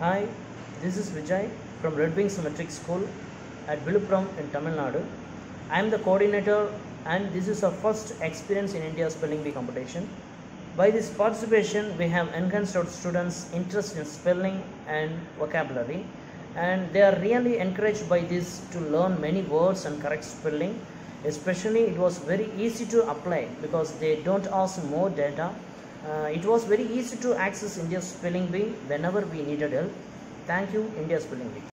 Hi, this is Vijay from Red Wings Matric School at Viluppuram in Tamil Nadu. I am the coordinator and this is our first experience in India Spelling Bee competition. By this participation, we have enhanced our students' interest in spelling and vocabulary and they are really encouraged by this to learn many words and correct spelling. Especially, it was very easy to apply because they don't ask more data. Uh, it was very easy to access India's spelling bee whenever we needed help. Thank you, India Spelling Bee.